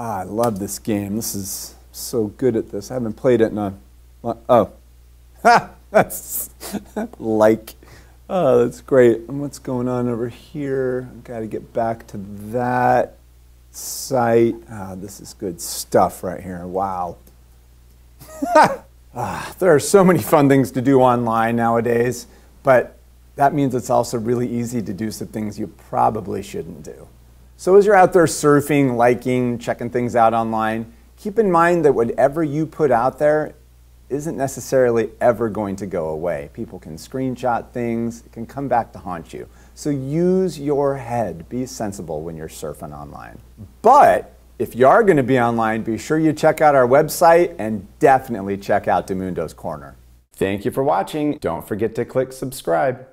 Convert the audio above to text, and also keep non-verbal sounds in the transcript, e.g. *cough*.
Ah, I love this game. This is so good at this. I haven't played it in a. Oh. Ha! *laughs* That's *laughs* like. Oh, that's great. And what's going on over here? I've got to get back to that site. Ah, this is good stuff right here. Wow. *laughs* ah, there are so many fun things to do online nowadays, but that means it's also really easy to do some things you probably shouldn't do. So as you're out there surfing, liking, checking things out online, keep in mind that whatever you put out there isn't necessarily ever going to go away. People can screenshot things, it can come back to haunt you. So use your head, be sensible when you're surfing online. But if you are going to be online, be sure you check out our website and definitely check out Damundo's Corner. Thank you for watching. Don't forget to click subscribe.